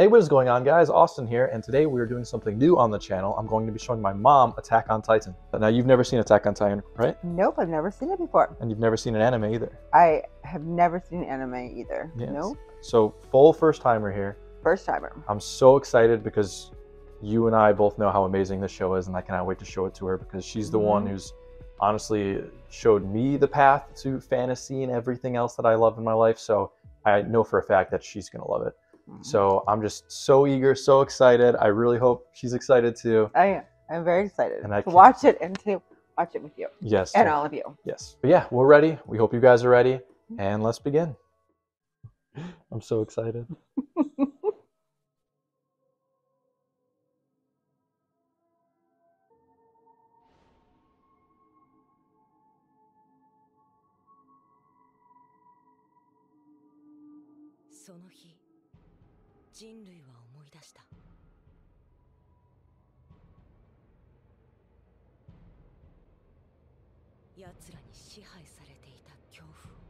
Hey, what is going on, guys? Austin here, and today we are doing something new on the channel. I'm going to be showing my mom Attack on Titan. Now, you've never seen Attack on Titan, right? Nope, I've never seen it before. And you've never seen an anime either. I have never seen an anime either. Yes. Nope. So, full first timer here. First timer. I'm so excited because you and I both know how amazing this show is, and I cannot wait to show it to her because she's the one Mhm. who's honestly showed me the path to fantasy and everything else that I love in my life. So, I know for a fact that she's going to love it. Mhm. So, I'm just so eager, so excited. I really hope she's excited too. I am I'm very excited And I to watch it and to watch it with you Yes. and all of you. Yes. But yeah, we're ready. We hope you guys are ready. And let's begin. I'm so excited.「人類は思い出した。奴らに支配されていた恐怖を。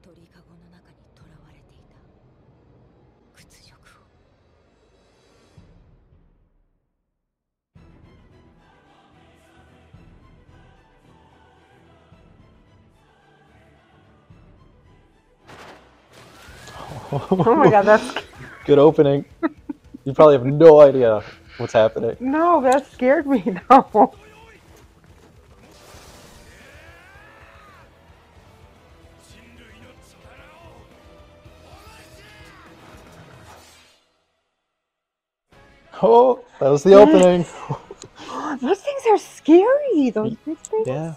鳥籠の中に Oh my god, that's Good opening. You probably have no idea what's happening. no, that scared me. No. Oh, that was the opening. Those things are scary. Those big things. yeah.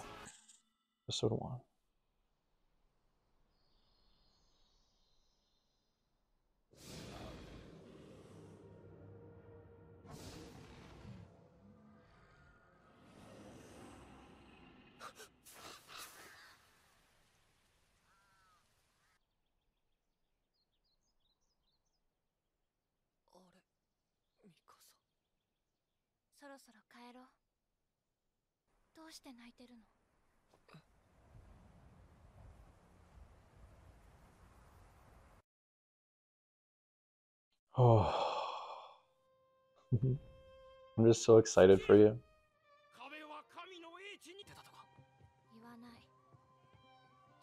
Episode one. そろそろ帰ろうどうして泣いてるの Oh. I'm just so excited for you. 壁は神の英知に出たとか言わない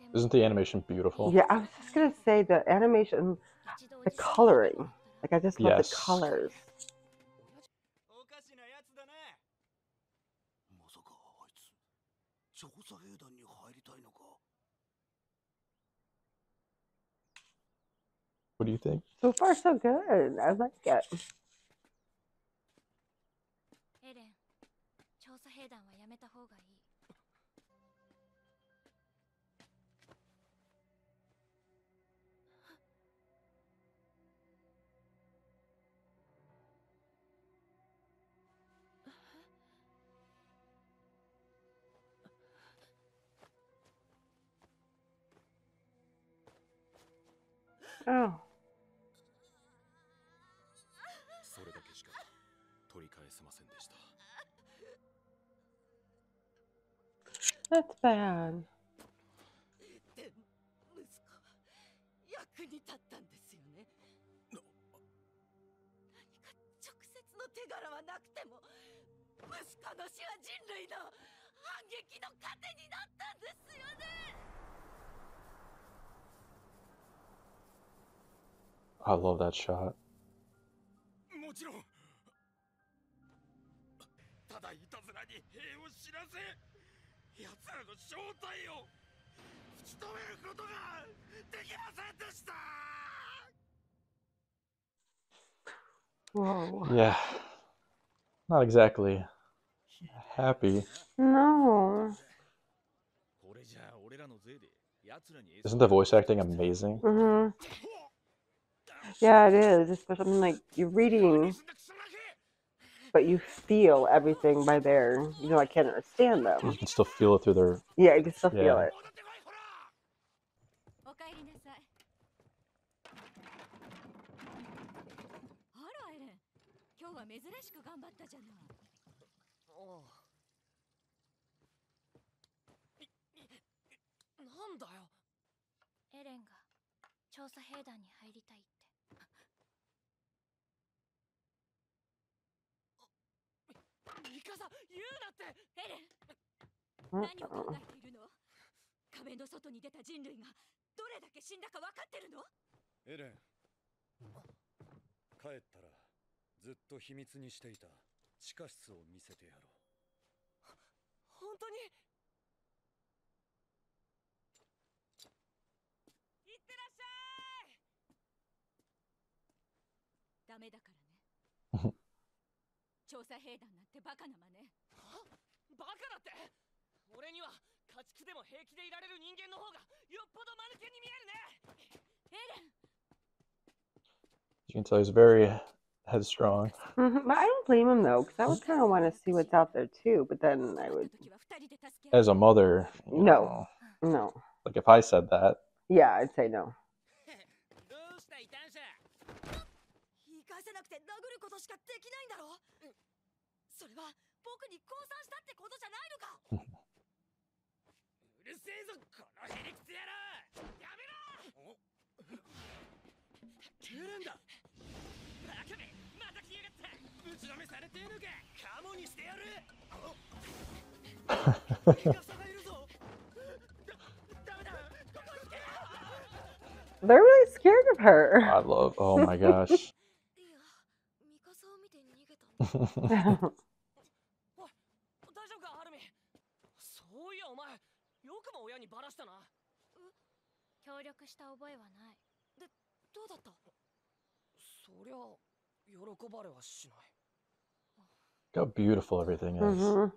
でも Isn't the animation beautiful? Yeah, I was just gonna say the animation, 一度 the 打ち解けた coloring. と思ったら Like I just love Yes. the colors. 調査兵団に入りたいのか What do you think? So far, so good. I like it. エレン調査兵団はやめた方がいい Oh. それだけしか取り返せませんでした That's bad. で息子は役に立ったんですよね何か直接の手柄はなくても息子の死は人類の反撃の糧になったんですよね I love that shot. Whoa. Yeah. Not exactly happy. No. Isn't the voice acting amazing? Mm-hmm. Yeah, it is. Especially like you're reading, but you feel everything by their. You know, I can't understand them. You can still feel it through their. Yeah, you can still feel Yeah. it. おかえりなさいあらエレン今日は珍しく頑張ったじゃないなんだよエレンが調調査兵団に入りたいってミカサ言うなって。エレンうん何を考えているの？壁の外に出た人類がどれだけ死んだか分かってるの？エレン。帰ったらずっと秘密にしていた地下室を見せてやろう。本当に？いってらっしゃい。ダメだからね 調査兵団なんてバカな真似バカだって俺には家畜でも平気でいられる人間の方がよっぽど間抜けに見えるねエレン You can tell he's very headstrong. Mhm, But I don't blame him though, because I would kind of want to see what's out there too. But then I 困 would った時は二人で助け合う As a mother, you No. know, no. like if I said that, Yeah, I'd say no. どうした異端者言い返せなくて殴ることしかできないんだろ それは僕に降参したってことじゃないのか？うるせえぞこのヘリクツ野郎！やめろ！エレンだ！バカめまた来やがった！ぶちのめされてえのかカモにしてやる！They're really scared of her. I love. Oh my gosh. いやミカサを見て逃げたんだおい大丈夫かハルミそういやお前よくも親にバラしたな協力した覚えはないどうだったそりゃ喜ばれはしない Look how beautiful everything is. Mhm.「な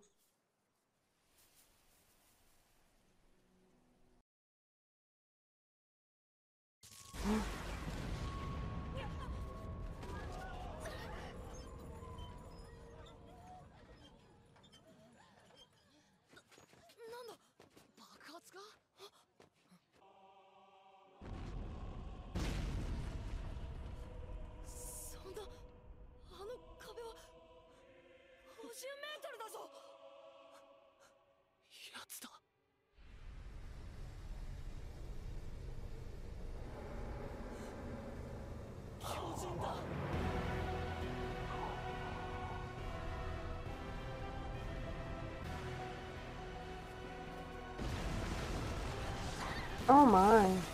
Oh my.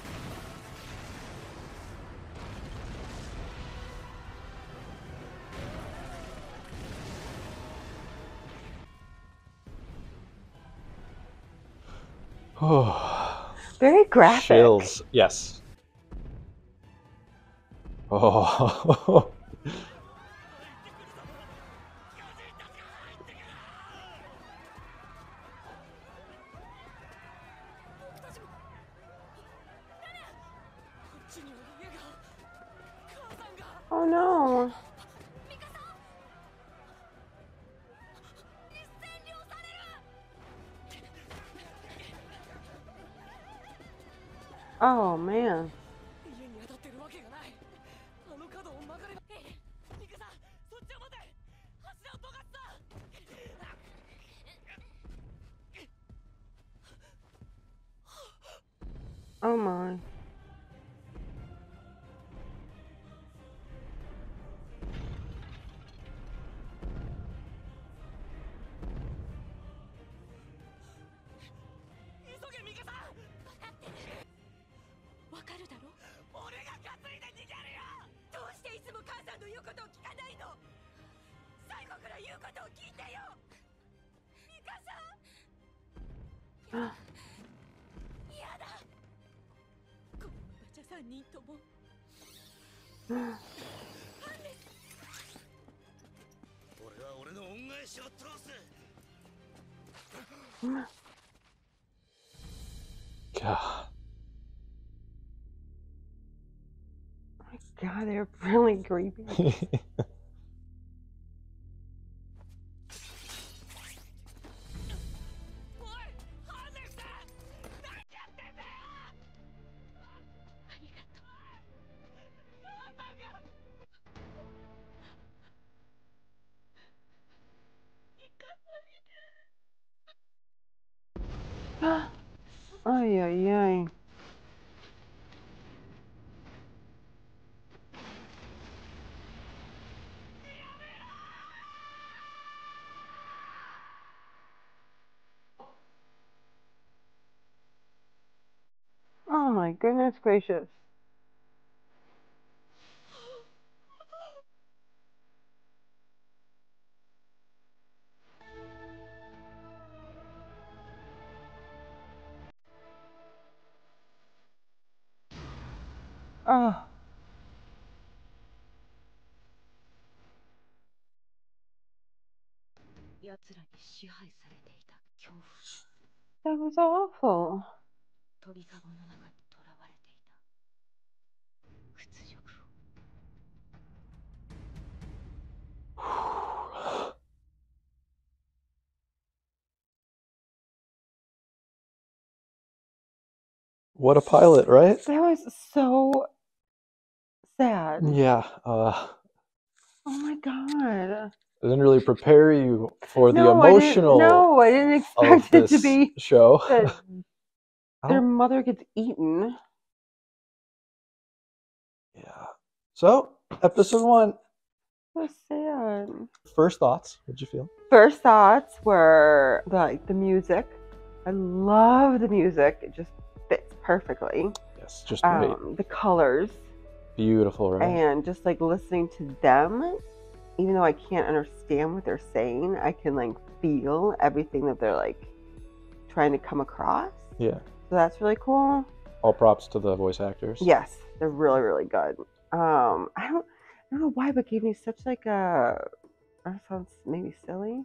Oh, Very graphic. chills. Yes. Oh. Oh, った Oh my. 3人とも俺は俺の恩返しを通す God. Oh my god, they're really creepy. Goodness gracious. Oh. That was awful. What a pilot, right? That was so sad. Yeah. Uh, Oh my god. it didn't really prepare you for the no, I didn't- emotional no, I didn't expect it to be show. their mother gets eaten. yeah. So, episode one. So sad. First thoughts. What'd you feel? First thoughts were like the music. I love the music. It just perfectly. Yes, just great. Um, the colors Beautiful, right? and just like listening to them, even though I can't understand what they're saying, I can like feel everything that they're like trying to come across. yeah. So that's really cool. All props to the voice actors. Yes, they're really really good. Um, I don't I don't know why, but gave me such like a that sounds maybe silly,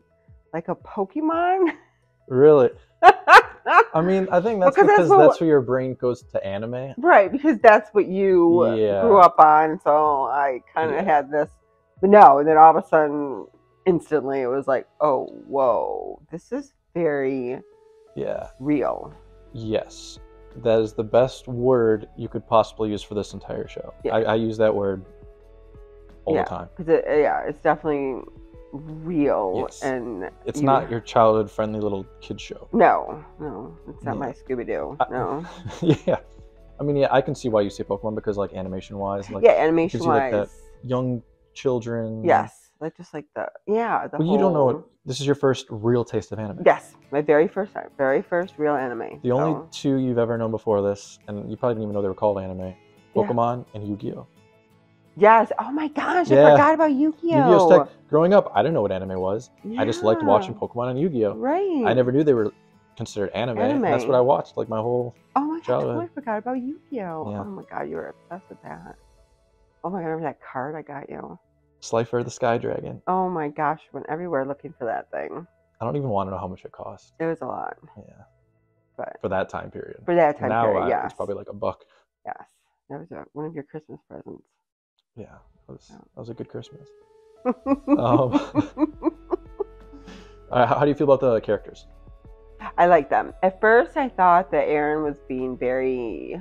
like a Pokemon. Really? I mean, I think that's Because that's what- that's where your brain goes to anime. right, because that's what you Yeah. grew up on. So I kind of Yeah. had this, but no, and then all of a sudden, instantly, it was like, oh, whoa, this is very Yeah. real. Yes. That is the best word you could possibly use for this entire show. Yeah. I, I use that word all Yeah. the time. Because it, yeah, it's definitely real, Yes. and It's you- not your childhood friendly little kid show. No, no, it's not Yeah. my Scooby Doo. I- No. yeah. I mean, yeah, I can see why you say Pokemon because, like, animation wise, like, yeah, animation you, like, that wise. young children. Yes, like just like the yeah. The But you don't know what. This is your first real taste of anime. Yes, my very first time, very first real anime. The only two you've ever known before this, and you probably didn't even know they were called anime Yeah. Pokemon and Yu Gi Oh! Yes. Oh my gosh, I Yeah. forgot about Yu-Gi-Oh. Yu Gi Oh! Tech. Growing up, I didn't know what anime was. I just liked watching Pokemon and Yu Gi Oh! Right. I never knew they were considered anime. and That's what Anime. I watched like my whole. Oh my god, I totally forgot about Yu-Gi-Oh. Yeah. Oh my god, you were obsessed with that. Oh my god, remember that card I got you? Slifer the Sky Dragon. Oh my gosh, went everywhere looking for that thing. I don't even want to know how much it cost. It was a lot, Yeah, but for that time period. for that time now period, yes, it's probably like a buck. yes, that was a, one of your Christmas presents. Yeah, that was, that was a good Christmas. Um, Uh, how, do you feel about the characters? I like them. At first, I thought that Eren was being very.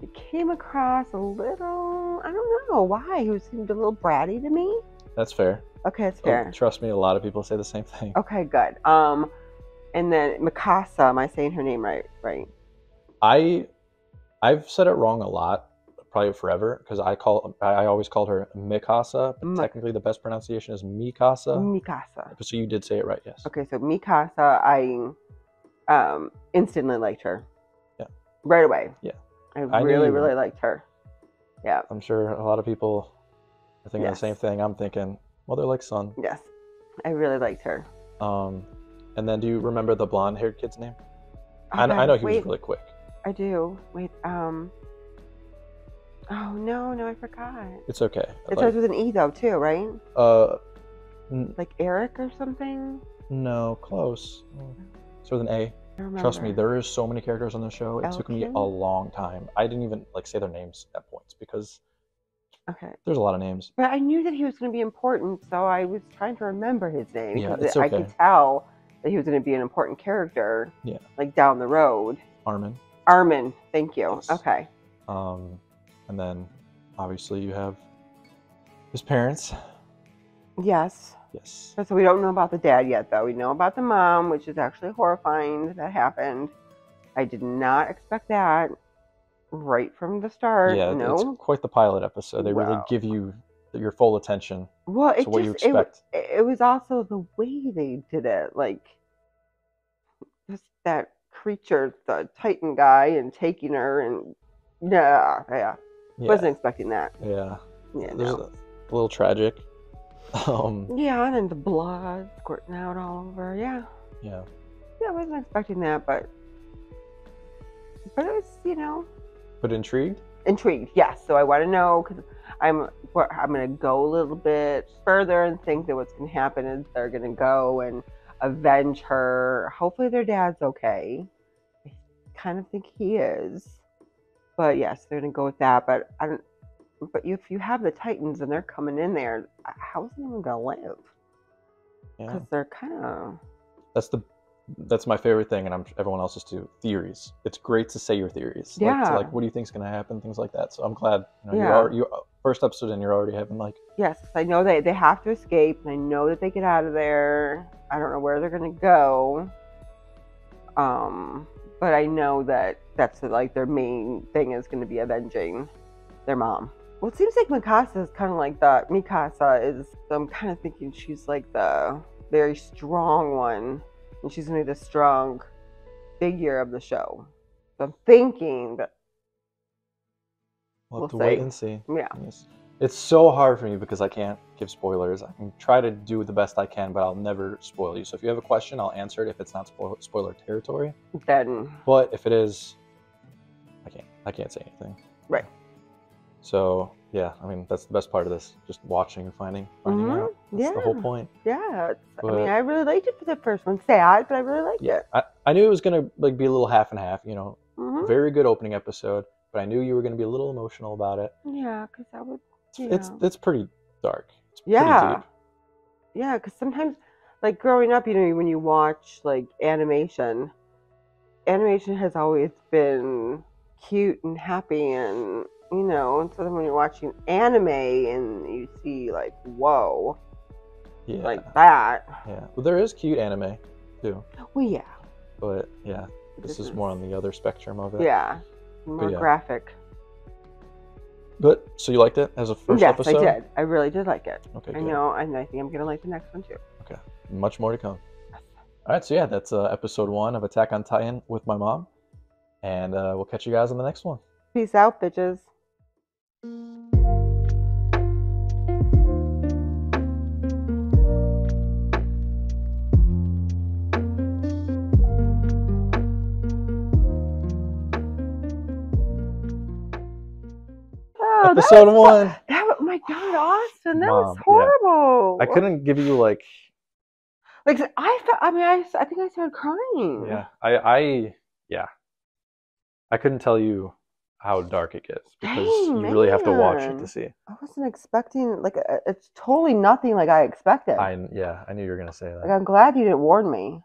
He came across a little. I don't know why. He seemed a little bratty to me. That's fair. Okay, that's Oh, fair. trust me, a lot of people say the same thing. Okay, good. Um, and then Mikasa. Am I saying her name right? Right. I I've said it wrong a lot, probably forever, because I call I always called her Mikasa, but technically the best pronunciation is Mikasa. Mikasa. So you did say it right, yes. Okay, so Mikasa, I um instantly liked her. Yeah. Right away. Yeah. I I really, really liked her. Yeah. I'm sure a lot of people are thinking Yes. the same thing. I'm thinking, well, they're like son. Yes. I really liked her. Um, and then do you remember the blonde-haired kid's name? I, I know he wait, was really quick. I do. Wait, um. Oh no, no, I forgot. It's okay. It Like, starts with an E though, too, right? uh, n- Like Eric or something. no, close. So with an A. I don't Trust me, remember. there is so many characters on the show. It took me a Elkin? long time. I didn't even like say their names at points because Okay, there's a lot of names. but I knew that he was going to be important, so I was trying to remember his name Yeah, because it's I could tell that he was going to be an important character. Yeah. Like down the road. Armin. Armin, thank you. Yes. Okay. Um, and then obviously you have his parents. Yes. Yes. So we don't know about the dad yet, though. We know about the mom, which is actually horrifying that happened. I did not expect that right from the start. Yeah, no. it's quite the pilot episode. They really give you your full attention well, it what you just it, it was also the way they did it, like just that creature, the Titan guy, and taking her, and yeah, yeah, Yeah. wasn't expecting that. Yeah. Yeah, no. a little tragic. Um, yeah, and then the blood squirting out all over. Yeah, yeah. yeah, I wasn't expecting that, but but it was, you know, But intrigued? intrigued. Yes, so I want to know because I'm I'm gonna go a little bit further and think that what's gonna happen is they're gonna go and avenge her. Hopefully, their dad's okay. I kind of think he is, but yes, they're gonna go with that. But I don't. But if you have the Titans and they're coming in there, how is anyone gonna live? Yeah. Because they're kind of That's the that's my favorite thing, and I'm everyone else's too. Theories. It's great to say your theories. Like, to, Yeah. like what do you think's gonna happen? Things like that. So I'm glad. You know, Yeah. you're already, you first episode and you're already having like Yes, I know they they have to escape, and I know that they get out of there. I don't know where they're gonna go. Um, but I know that that's like their main thing is gonna be avenging their mom. Well, it seems like Mikasa is kind of like that. Mikasa is. so I'm kind of thinking she's like the very strong one, and she's gonna be the strong figure of the show. So I'm thinking that we'll have We'll to wait and see. yeah, Yes. It's so hard for me because I can't give spoilers. I can try to do the best I can, but I'll never spoil you. So if you have a question, I'll answer it if it's not spoil- spoiler territory. then But if it is, I can't. I can't say anything. Right. So yeah, I mean that's the best part of this, just watching and finding, finding Mhm, out. That's the whole point. yeah. it's- I mean, I really liked it for the first one. Sad, but I really liked Yeah, it. I, I knew it was gonna like be a little half and half. You know, Mhm. very good opening episode, but I knew you were gonna be a little emotional about it. Yeah, because I would. It's it's, pretty dark. It's Yeah. deep. Yeah, because sometimes, like growing up, you know, when you watch like animation, animation has always been cute and happy, and you know, and so then when you're watching anime and you see like, whoa, Yeah, like that. yeah. Well, there is cute anime too, Well, yeah, but yeah, this is more on the other spectrum of it. Yeah, more yeah. graphic. So you liked it as a first yes, episode? I did. I really did like it. Okay, I good. know, and I think I'm gonna like the next one too. Okay, much more to come. All right, so yeah, that's uh, episode one of Attack on Titan with my mom, and uh, we'll catch you guys on the next one. Peace out, bitches. Episode was one. That was, my God, Austin, that was Mom, yeah. horrible. I couldn't give you like, like. I thought. I mean, I, I think I started crying. yeah, I, I, yeah, I couldn't tell you how dark it gets because Dang, you really have to watch it to see. I wasn't expecting. Like, uh, it's totally nothing like I expected. I, yeah, I knew you were gonna say like, that. I'm glad you didn't warn me.